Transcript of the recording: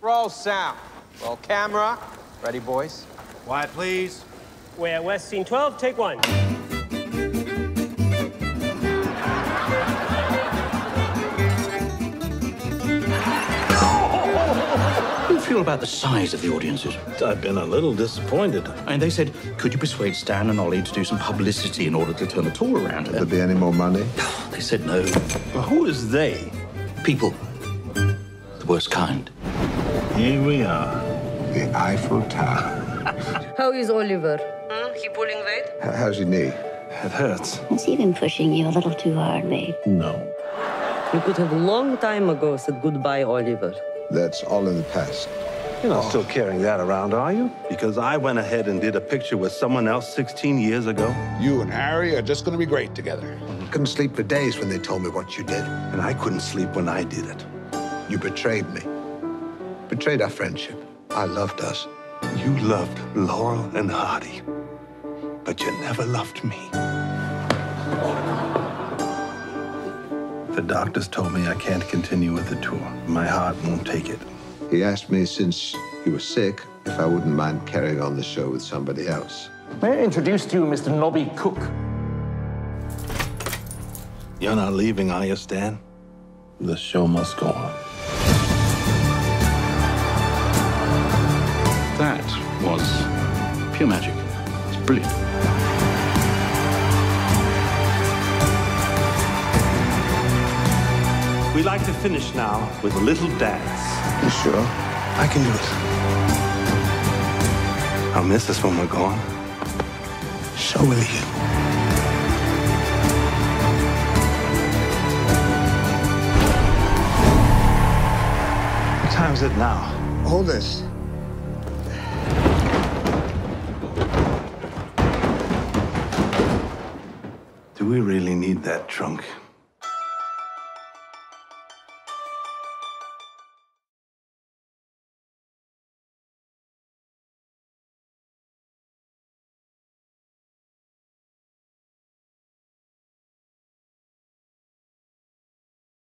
Roll sound. Roll camera. Ready, boys? Quiet, please. Way Out West Scene 12, take one. How you feel about the size of the audiences? I've been a little disappointed. And they said, could you persuade Stan and Ollie to do some publicity in order to turn the tour around? Will there be any more money? They said no. Well, who is they? People. The worst kind. Here we are. The Eiffel Tower. How is Oliver? Hmm? He pulling weight? H- How's your knee? It hurts. Has he been pushing you a little too hard, babe? No. You could have long time ago said goodbye, Oliver. That's all in the past. You're not still carrying that around, are you? Because I went ahead and did a picture with someone else 16 years ago, You and Harry are just going to be great together. Couldn't sleep for days when they told me what you did. and I couldn't sleep when I did it. You betrayed me. Betrayed our friendship. I loved us. You loved Laurel and Hardy, but you never loved me. The doctors told me I can't continue with the tour. My heart won't take it. He asked me since you were sick if I wouldn't mind carrying on the show with somebody else. May I introduce to you Mr. Nobby Cook? You're not leaving, are you, Stan? The show must go on. Pure magic. It's brilliant. We like to finish now with a little dance. You sure? I can do it. I'll miss us when we're gone. So will you. What time is it now? Hold this. Do we really need that trunk?